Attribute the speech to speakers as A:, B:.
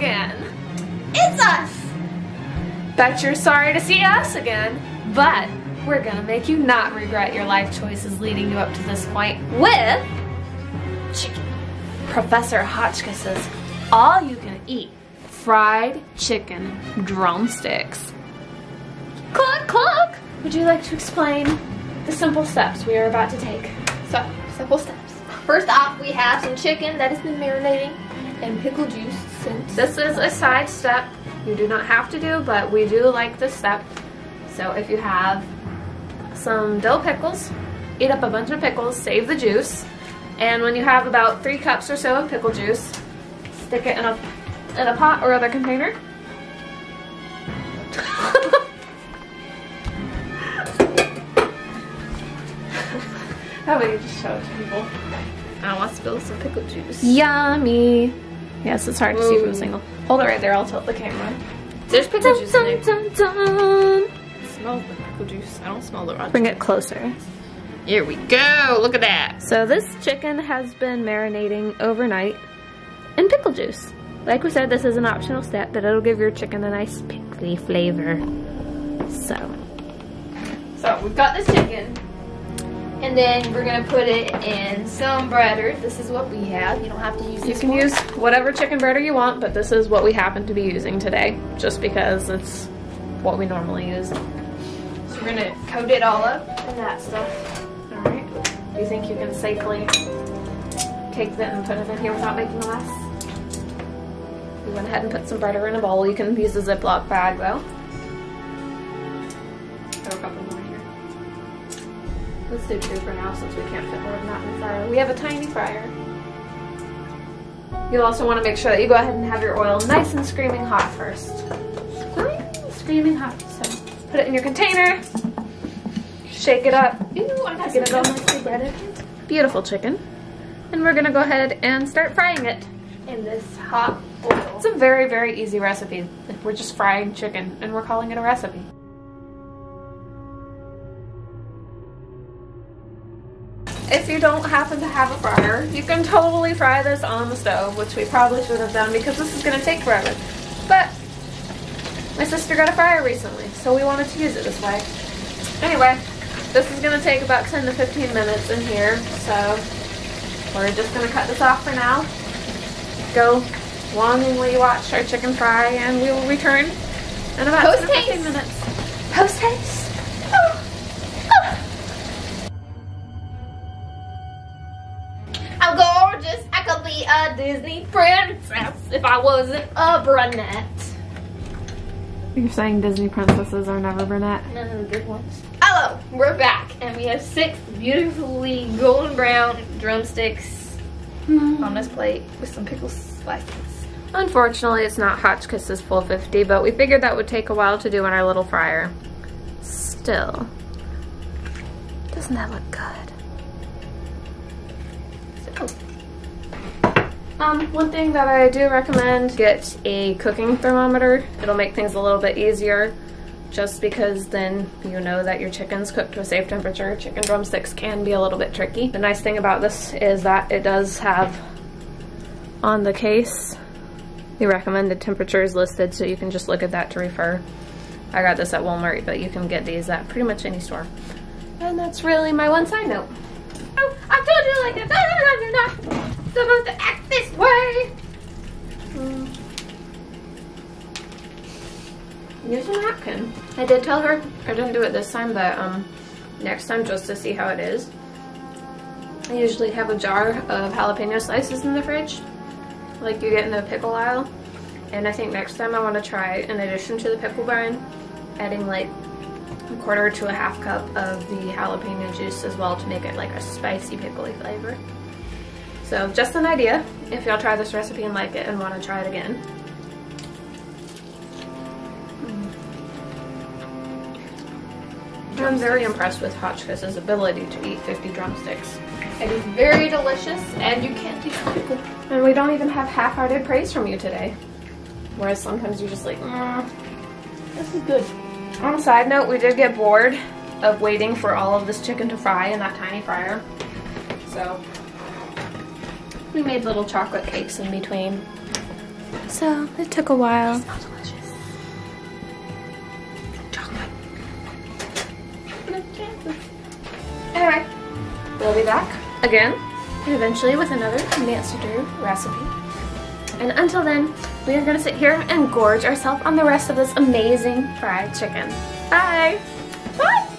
A: again.
B: It's us!
A: Bet you're sorry to see us again, but we're gonna make you not regret your life choices leading you up to this point with chicken. Professor Hotchkiss's all you can eat fried chicken drumsticks. Cluck, cluck! Would you like to explain the simple steps we are about to take?
B: So, simple steps. First off, we have some chicken that has been marinating in pickle juice since.
A: This is a side step you do not have to do, but we do like this step. So if you have some dill pickles, eat up a bunch of pickles, save the juice, and when you have about three cups or so of pickle juice, stick it in a, in a pot or other container. How about you just show it to people?
B: I want to spill some pickle juice.
A: Yummy. Yes, it's hard to see from
B: Ooh.
A: a single. Hold it right there, I'll tilt the camera.
B: There's pickle juice in there.
A: Dun, dun.
B: It smells the pickle juice. I don't smell the raw
A: Bring it closer.
B: Here we go. Look at that.
A: So this chicken has been marinating overnight in pickle juice. Like we said, this is an optional step, but it'll give your chicken a nice pickly flavor. So,
B: So we've got this chicken. And then we're gonna put it in some breader. This is what we have. You don't have to use
A: you can
B: one.
A: use whatever chicken breader you want, but this is what we happen to be using today, just because it's what we normally use.
B: So we're gonna coat it all up in that stuff.
A: Alright. Do you think you can safely take that and put it in here without making a mess? We went ahead and put some butter in a bowl. You can use a Ziploc bag though. Let's do two for now since we can't fit more than that in the fryer. We have a tiny fryer. You'll also want to make sure that you go ahead and have your oil nice and screaming hot first. Screaming, hot. So put it in your container. Shake it up.
B: Ooh, I got
A: Get it all
B: some
A: nicely breaded. Beautiful chicken. And we're gonna go ahead and start frying it.
B: in this hot oil.
A: It's a very, very easy recipe. We're just frying chicken and we're calling it a recipe. If you don't happen to have a fryer, you can totally fry this on the stove, which we probably should have done because this is gonna take forever. But my sister got a fryer recently, so we wanted to use it this way. Anyway, this is gonna take about 10 to 15 minutes in here, so we're just gonna cut this off for now. Go longingly watch our chicken fry, and we will return in about 10 to 15 minutes. Post
B: Disney princess if I wasn't a brunette.
A: You're saying Disney princesses are never brunette?
B: None of the good ones. Hello, we're back, and we have six beautifully golden brown drumsticks hmm. on this plate with some pickle slices.
A: Unfortunately, it's not Hotchkiss's full 50, but we figured that would take a while to do in our little fryer. Still, doesn't that look good? Um, one thing that I do recommend, get a cooking thermometer. It'll make things a little bit easier just because then you know that your chicken's cooked to a safe temperature. Chicken drumsticks can be a little bit tricky. The nice thing about this is that it does have on the case the recommended temperatures listed so you can just look at that to refer. I got this at Walmart, but you can get these at pretty much any store. And that's really my one side note.
B: Oh, I told you like that. Supposed to act this way.
A: Use a napkin. I did tell her, I didn't do it this time, but um, next time just to see how it is. I usually have a jar of jalapeno slices in the fridge, like you get in the pickle aisle. And I think next time I want to try, in addition to the pickle brine, adding like a quarter to a half cup of the jalapeno juice as well to make it like a spicy pickly flavor. So just an idea, if y'all try this recipe and like it and want to try it again. I'm very impressed with Hotchkiss's ability to eat 50 drumsticks.
B: It is very delicious, and you can't the pickle.
A: And we don't even have half-hearted praise from you today. Whereas sometimes you're just like, mm.
B: This is good.
A: On a side note, we did get bored of waiting for all of this chicken to fry in that tiny fryer. So we made little chocolate cakes in between. So it took a while.
B: Anyway, we'll be back.
A: Again, eventually with another Nancy Drew recipe. And until then, we are gonna sit here and gorge ourselves on the rest of this amazing fried chicken. Bye!
B: Bye!